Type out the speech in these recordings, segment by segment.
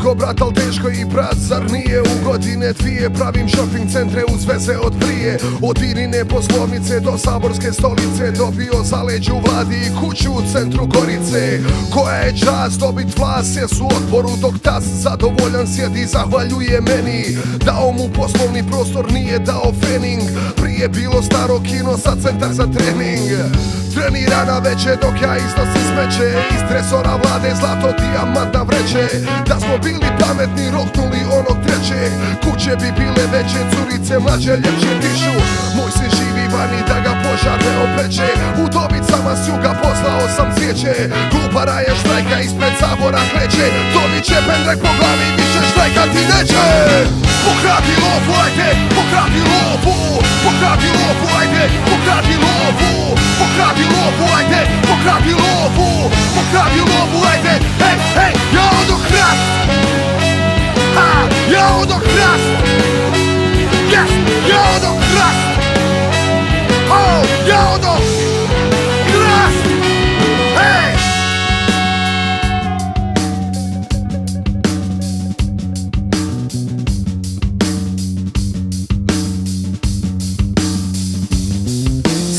lako brat, al teško i brat, zar nije u godine dvije? Pravim shopping centre uz veze od prije. Od Irine poslovnice do saborske stolice. Dobio zaleđu vladi i kuću u centru Gorice. Koja je čast dobit vlast, su otporu Dok tas zadovoljan sjedi. Zahvaljuje meni Dao mu poslovni prostor, nije dao fening Prije bilo staro kino, sad centar za trening. Trenira na veće dok ja iznosim smeće Iz tresora vlade zlato dijamanta vreće. Da smo bili pametni roknuli onog trećeg Kuće bi bile veće, curice mlađe ljepše dišu Moj sin živi vani da ga požar ne opeće U dobicama s juga poslao sam cvijeće Glupara je štrajka ispred sabora kreće Dobit će pendrek po glavi, više štrajkati neće. Pokrati lovu, ajde, pokrati lovu Pokrati lovu, ajde, pokrati lovu Pokrati lovu, ajde, pokrati lovu Pokrati lovu, ajde, hej, hej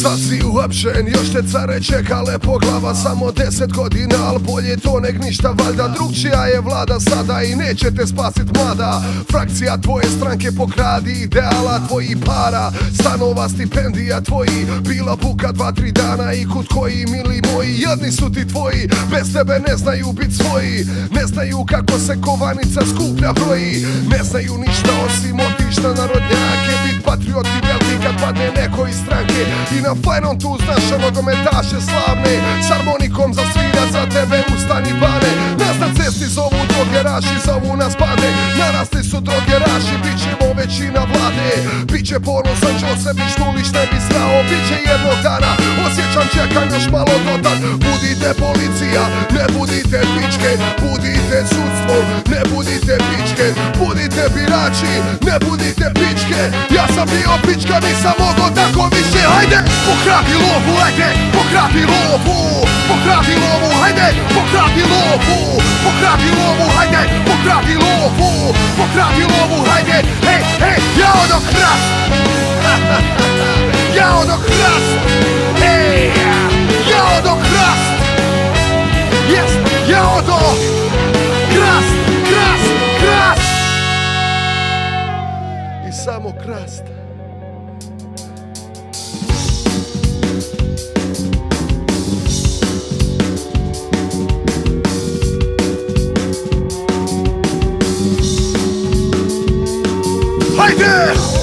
Sad si uopćen, još te care čeka lepo glava Samo deset godina, al bolje to neg ništa valjda Drugčija je vlada sada i neće te spasit mlada. Frakcija tvoje stranke pokradi ideala tvojih para Stanova stipendija tvoji, bila buka dva, tri dana I kut koji mili moji, jedni su ti tvoji Bez tebe ne znaju bit svoji. Ne znaju kako se kovanica skuplja broji. Ne znaju ništa osim otišta narodnjake Bit patrioti veliki kad padne iz stranke I na fajnom tu znaš nogometaše slavne. S harmonikom za svira za tebe ustani bane. Nas na cesti zovu drogeraši, zovu nas bane. Narasli su drogeraši, bit ćemo većina vlade. Biće ponosan Đosebić, Tulić ne bi srao Biće jednog dana, Birači, ne budite pičke. Ja sam bio pička, nisam mogao tako više. Hajde, pokrati lovu, hajde, pokrati lovu Pokrati lovu, hajde, pokrati lovu Pokrati lovu, hajde, pokrati lovu Pokrati lovu, hajde, hej, hej Ja odo hrast Hey!